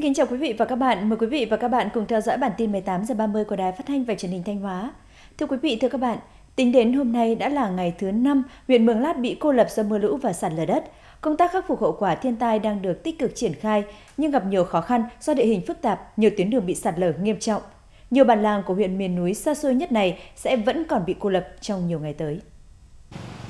Xin kính chào quý vị và các bạn. Mời quý vị và các bạn cùng theo dõi bản tin 18 giờ 30 của Đài Phát thanh và Truyền hình Thanh Hóa. Thưa quý vị, thưa các bạn, tính đến hôm nay đã là ngày thứ 5 huyện Mường Lát bị cô lập do mưa lũ và sạt lở đất. Công tác khắc phục hậu quả thiên tai đang được tích cực triển khai nhưng gặp nhiều khó khăn do địa hình phức tạp, nhiều tuyến đường bị sạt lở nghiêm trọng. Nhiều bản làng của huyện miền núi xa xôi nhất này sẽ vẫn còn bị cô lập trong nhiều ngày tới.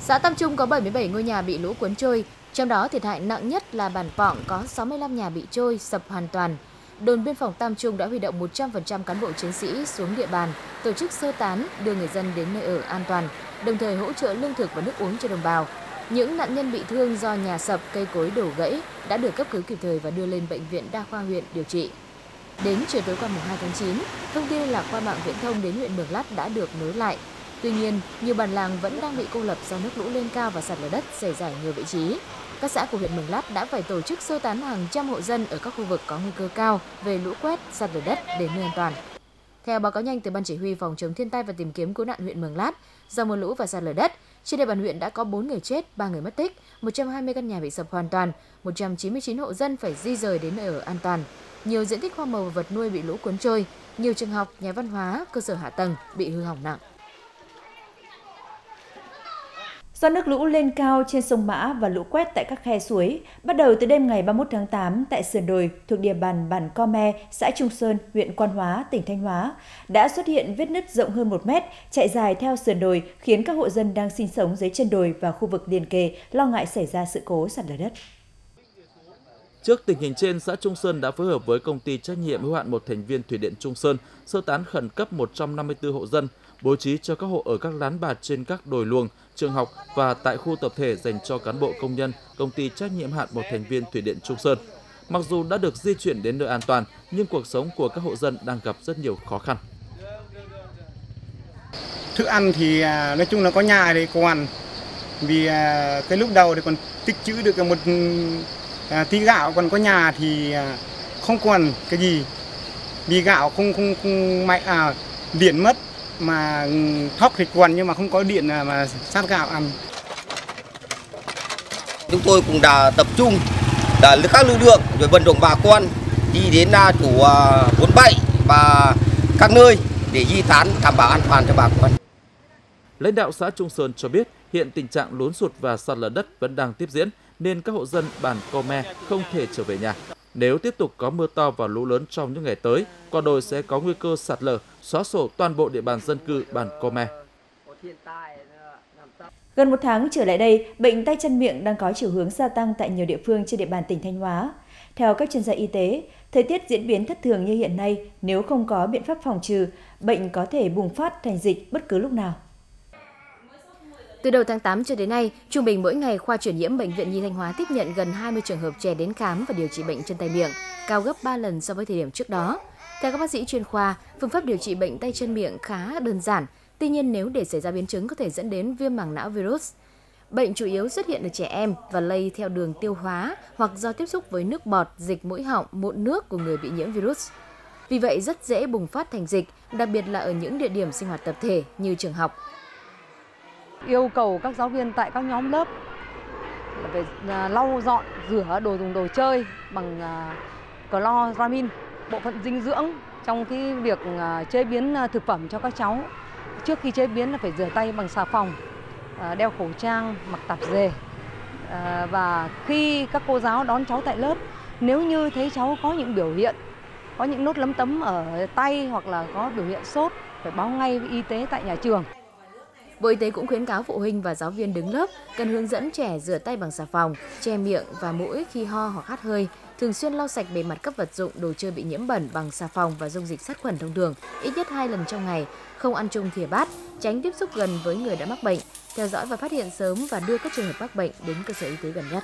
Xã Tam Trung có 77 ngôi nhà bị lũ cuốn trôi, trong đó thiệt hại nặng nhất là bản Pọng có 65 nhà bị trôi, sập hoàn toàn. Đồn biên phòng Tam Trung đã huy động 100% cán bộ chiến sĩ xuống địa bàn, tổ chức sơ tán, đưa người dân đến nơi ở an toàn, đồng thời hỗ trợ lương thực và nước uống cho đồng bào. Những nạn nhân bị thương do nhà sập, cây cối đổ gãy đã được cấp cứu kịp thời và đưa lên bệnh viện đa khoa huyện điều trị. Đến chiều tối qua mùng 2 tháng 9, thông tin lạc qua mạng viễn thông đến huyện Mường Lát đã được nối lại. Tuy nhiên, nhiều bản làng vẫn đang bị cô lập do nước lũ lên cao và sạt lở đất xảy ra nhiều vị trí. Các xã của huyện Mường Lát đã phải tổ chức sơ tán hàng trăm hộ dân ở các khu vực có nguy cơ cao về lũ quét, sạt lở đất đến nơi an toàn. Theo báo cáo nhanh từ Ban Chỉ huy Phòng chống thiên tai và tìm kiếm cứu nạn huyện Mường Lát, do mưa lũ và sạt lở đất, trên địa bàn huyện đã có 4 người chết, 3 người mất tích, 120 căn nhà bị sập hoàn toàn, 199 hộ dân phải di rời đến nơi ở an toàn. Nhiều diện tích hoa màu và vật nuôi bị lũ cuốn trôi, nhiều trường học, nhà văn hóa, cơ sở hạ tầng bị hư hỏng nặng. Do nước lũ lên cao trên sông Mã và lũ quét tại các khe suối, bắt đầu từ đêm ngày 31 tháng 8 tại sườn đồi thuộc địa bàn bản Co Me, xã Trung Sơn, huyện Quan Hóa, tỉnh Thanh Hóa, đã xuất hiện vết nứt rộng hơn 1 mét, chạy dài theo sườn đồi khiến các hộ dân đang sinh sống dưới chân đồi và khu vực liền kề lo ngại xảy ra sự cố sạt lở đất. Trước tình hình trên, xã Trung Sơn đã phối hợp với công ty trách nhiệm hữu hạn một thành viên thủy điện Trung Sơn sơ tán khẩn cấp 154 hộ dân, bố trí cho các hộ ở các lán bạt trên các đồi luồng, trường học và tại khu tập thể dành cho cán bộ công nhân công ty trách nhiệm hạn một thành viên thủy điện Trung Sơn. Mặc dù đã được di chuyển đến nơi an toàn, nhưng cuộc sống của các hộ dân đang gặp rất nhiều khó khăn. Thức ăn thì à, nói chung là có nhà thì còn vì à, cái lúc đầu thì còn tích trữ được một à, tí gạo còn có nhà thì không còn cái gì vì gạo không không không mạnh à điện mất mà thóc thì còn nhưng mà không có điện mà sát gạo ăn. Chúng tôi cũng đã tập trung đã các lực lượng rồi vận động bà con đi đến chủ 47 và các nơi để di tán đảm bảo an toàn cho bà con. Lãnh đạo xã Trung Sơn cho biết hiện tình trạng lún sụt và sạt lở đất vẫn đang tiếp diễn nên các hộ dân bản Co Me không thể trở về nhà. Nếu tiếp tục có mưa to và lũ lớn trong những ngày tới, quả đồi sẽ có nguy cơ sạt lở, xóa sổ toàn bộ địa bàn dân cư bản Come. Gần một tháng trở lại đây, bệnh tay chân miệng đang có chiều hướng gia tăng tại nhiều địa phương trên địa bàn tỉnh Thanh Hóa. Theo các chuyên gia y tế, thời tiết diễn biến thất thường như hiện nay, nếu không có biện pháp phòng trừ, bệnh có thể bùng phát thành dịch bất cứ lúc nào. Từ đầu tháng 8 cho đến nay, trung bình mỗi ngày khoa chuyển nhiễm bệnh viện Nhi Thanh Hóa tiếp nhận gần 20 trường hợp trẻ đến khám và điều trị bệnh chân tay miệng, cao gấp 3 lần so với thời điểm trước đó. Theo các bác sĩ chuyên khoa, phương pháp điều trị bệnh tay chân miệng khá đơn giản, tuy nhiên nếu để xảy ra biến chứng có thể dẫn đến viêm màng não virus. Bệnh chủ yếu xuất hiện ở trẻ em và lây theo đường tiêu hóa hoặc do tiếp xúc với nước bọt, dịch mũi họng, mụn nước của người bị nhiễm virus. Vì vậy rất dễ bùng phát thành dịch, đặc biệt là ở những địa điểm sinh hoạt tập thể như trường học, yêu cầu các giáo viên tại các nhóm lớp phải à, lau dọn, rửa đồ dùng đồ chơi bằng à, chloramin, bộ phận dinh dưỡng trong cái việc à, chế biến thực phẩm cho các cháu. Trước khi chế biến là phải rửa tay bằng xà phòng đeo khẩu trang, mặc tạp dề. Và khi các cô giáo đón cháu tại lớp, nếu như thấy cháu có những biểu hiện, có những nốt lấm tấm ở tay hoặc là có biểu hiện sốt, phải báo ngay với y tế tại nhà trường. Bộ Y tế cũng khuyến cáo phụ huynh và giáo viên đứng lớp cần hướng dẫn trẻ rửa tay bằng xà phòng, che miệng và mũi khi ho hoặc hắt hơi, thường xuyên lau sạch bề mặt các vật dụng đồ chơi bị nhiễm bẩn bằng xà phòng và dung dịch sát khuẩn thông thường ít nhất hai lần trong ngày, không ăn chung thìa bát, tránh tiếp xúc gần với người đã mắc bệnh, theo dõi và phát hiện sớm và đưa các trường hợp mắc bệnh đến cơ sở y tế gần nhất.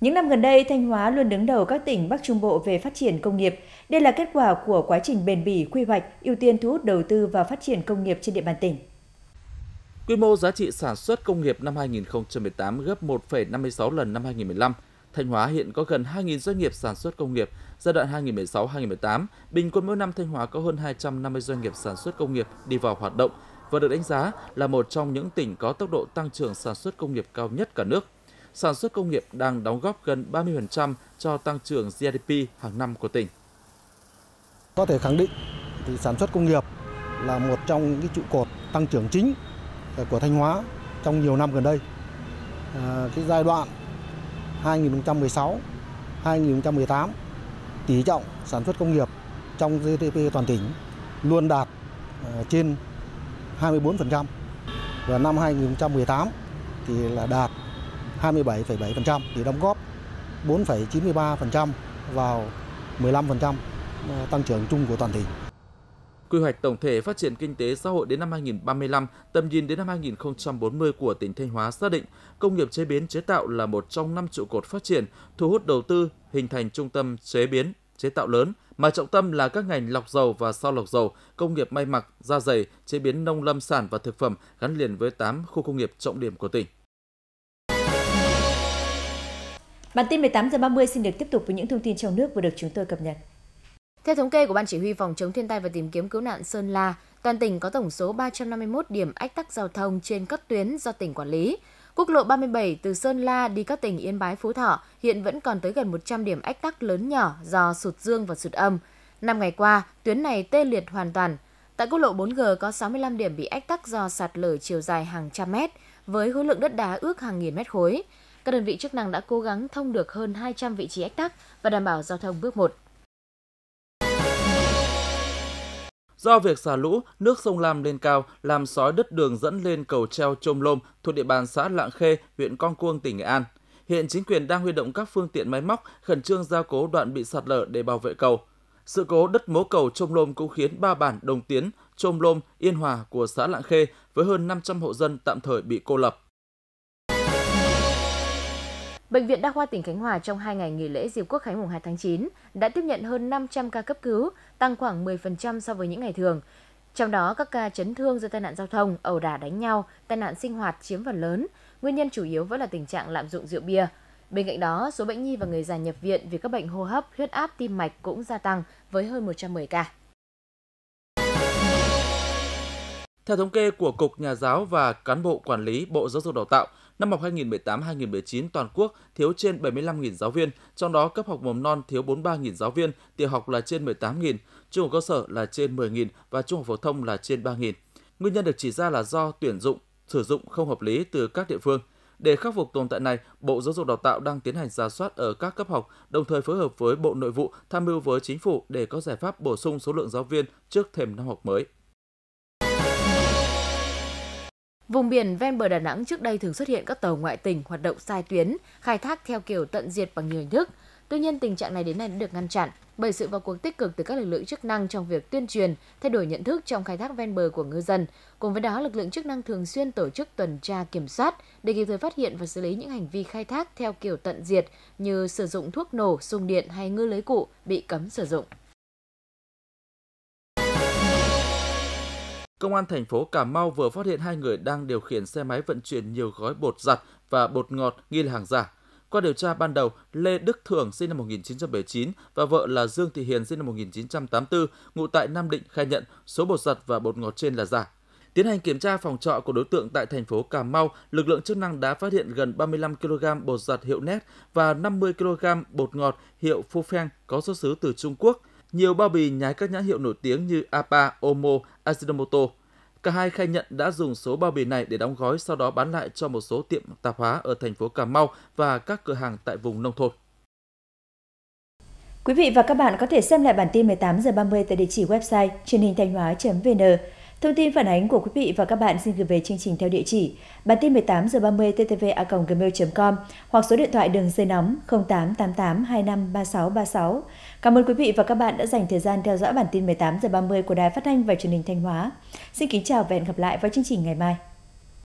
Những năm gần đây, Thanh Hóa luôn đứng đầu các tỉnh Bắc Trung Bộ về phát triển công nghiệp. Đây là kết quả của quá trình bền bỉ quy hoạch, ưu tiên thu hút đầu tư và phát triển công nghiệp trên địa bàn tỉnh. Quy mô giá trị sản xuất công nghiệp năm 2018 gấp 1,56 lần năm 2015. Thanh Hóa hiện có gần 2.000 doanh nghiệp sản xuất công nghiệp. Giai đoạn 2016-2018, bình quân mỗi năm Thanh Hóa có hơn 250 doanh nghiệp sản xuất công nghiệp đi vào hoạt động và được đánh giá là một trong những tỉnh có tốc độ tăng trưởng sản xuất công nghiệp cao nhất cả nước sản xuất công nghiệp đang đóng góp gần 30% cho tăng trưởng GDP hàng năm của tỉnh. Có thể khẳng định thì sản xuất công nghiệp là một trong những cái trụ cột tăng trưởng chính của Thanh Hóa trong nhiều năm gần đây. À, cái giai đoạn 2016 2018 tỷ trọng sản xuất công nghiệp trong GDP toàn tỉnh luôn đạt à, trên 24% và năm 2018 thì là đạt 27,7% thì đóng góp 4,93% vào 15% ờ, tăng trưởng chung của toàn tỉnh. Quy hoạch tổng thể phát triển kinh tế xã hội đến năm 2035, tầm nhìn đến năm 2040 của tỉnh Thanh Hóa xác định công nghiệp chế biến chế tạo là một trong năm trụ cột phát triển, thu hút đầu tư, hình thành trung tâm chế biến, chế tạo lớn, mà trọng tâm là các ngành lọc dầu và sau lọc dầu, công nghiệp may mặc, da dày, chế biến nông lâm sản và thực phẩm gắn liền với 8 khu công nghiệp trọng điểm của tỉnh. Bản tin 18 giờ 30 xin được tiếp tục với những thông tin trong nước vừa được chúng tôi cập nhật. Theo thống kê của Ban Chỉ huy Phòng chống thiên tai và tìm kiếm cứu nạn Sơn La, toàn tỉnh có tổng số 351 điểm ách tắc giao thông trên các tuyến do tỉnh quản lý. Quốc lộ 37 từ Sơn La đi các tỉnh Yên Bái, Phú Thọ hiện vẫn còn tới gần 100 điểm ách tắc lớn nhỏ do sụt dương và sụt âm. Năm ngày qua, tuyến này tê liệt hoàn toàn. Tại quốc lộ 4G có 65 điểm bị ách tắc do sạt lở chiều dài hàng trăm mét, với khối lượng đất đá ước hàng nghìn mét khối. Các đơn vị chức năng đã cố gắng thông được hơn 200 vị trí ách tắc và đảm bảo giao thông bước 1. Do việc xả lũ, nước sông Lam lên cao làm sói đất đường dẫn lên cầu treo Trôm Lôm thuộc địa bàn xã Lạng Khê, huyện Con Cuông, tỉnh Nghệ An. Hiện chính quyền đang huy động các phương tiện máy móc khẩn trương gia cố đoạn bị sạt lở để bảo vệ cầu. Sự cố đất mố cầu Trôm Lôm cũng khiến ba bản Đồng Tiến, Trôm Lôm, Yên Hòa của xã Lạng Khê với hơn 500 hộ dân tạm thời bị cô lập. Bệnh viện Đa khoa tỉnh Khánh Hòa trong hai ngày nghỉ lễ dịp Quốc khánh mùng 2 tháng 9 đã tiếp nhận hơn 500 ca cấp cứu, tăng khoảng 10% so với những ngày thường. Trong đó, các ca chấn thương do tai nạn giao thông, ẩu đả đánh nhau, tai nạn sinh hoạt chiếm phần lớn. Nguyên nhân chủ yếu vẫn là tình trạng lạm dụng rượu bia. Bên cạnh đó, số bệnh nhi và người già nhập viện vì các bệnh hô hấp, huyết áp, tim mạch cũng gia tăng với hơn 110 ca. Theo thống kê của Cục Nhà giáo và Cán bộ Quản lý Bộ Giáo dục Đào tạo, năm học 2018-2019 toàn quốc thiếu trên 75.000 giáo viên, trong đó cấp học mầm non thiếu 43.000 giáo viên, tiểu học là trên 18.000, trung học cơ sở là trên 10.000 và trung học phổ thông là trên 3.000. Nguyên nhân được chỉ ra là do tuyển dụng, sử dụng không hợp lý từ các địa phương. Để khắc phục tồn tại này, Bộ Giáo dục Đào tạo đang tiến hành giả soát ở các cấp học, đồng thời phối hợp với Bộ Nội vụ tham mưu với chính phủ để có giải pháp bổ sung số lượng giáo viên trước thềm năm học mới. Vùng biển ven bờ Đà Nẵng trước đây thường xuất hiện các tàu ngoại tỉnh hoạt động sai tuyến, khai thác theo kiểu tận diệt bằng nhiều hình thức. Tuy nhiên, tình trạng này đến nay đã được ngăn chặn bởi sự vào cuộc tích cực từ các lực lượng chức năng trong việc tuyên truyền, thay đổi nhận thức trong khai thác ven bờ của ngư dân. Cùng với đó, lực lượng chức năng thường xuyên tổ chức tuần tra kiểm soát để kịp thời phát hiện và xử lý những hành vi khai thác theo kiểu tận diệt như sử dụng thuốc nổ, sung điện hay ngư lưới cụ bị cấm sử dụng. Công an thành phố Cà Mau vừa phát hiện hai người đang điều khiển xe máy vận chuyển nhiều gói bột giặt và bột ngọt nghi là hàng giả. Qua điều tra ban đầu, Lê Đức Thưởng sinh năm 1979 và vợ là Dương Thị Hiền sinh năm 1984, ngụ tại Nam Định khai nhận số bột giặt và bột ngọt trên là giả. Tiến hành kiểm tra phòng trọ của đối tượng tại thành phố Cà Mau, lực lượng chức năng đã phát hiện gần 35 kg bột giặt hiệu nét và 50 kg bột ngọt hiệu Phu Pheng có xuất xứ từ Trung Quốc – nhiều bao bì nhái các nhãn hiệu nổi tiếng như APA, Omo, Ajinomoto. Cả hai khai nhận đã dùng số bao bì này để đóng gói sau đó bán lại cho một số tiệm tạp hóa ở thành phố Cà Mau và các cửa hàng tại vùng nông thôn. Quý vị và các bạn có thể xem lại bản tin 18 giờ 30 tại địa chỉ website truyền hình thanh hóa.vn. Thông tin phản ánh của quý vị và các bạn xin gửi về chương trình theo địa chỉ bản tin 18 giờ 30 ttv.gmail.com hoặc số điện thoại đường dây nóng 0888 25 36 36. Cảm ơn quý vị và các bạn đã dành thời gian theo dõi bản tin 18 giờ 30 của Đài Phát thanh và Truyền hình Thanh Hóa. Xin kính chào và hẹn gặp lại vào chương trình ngày mai.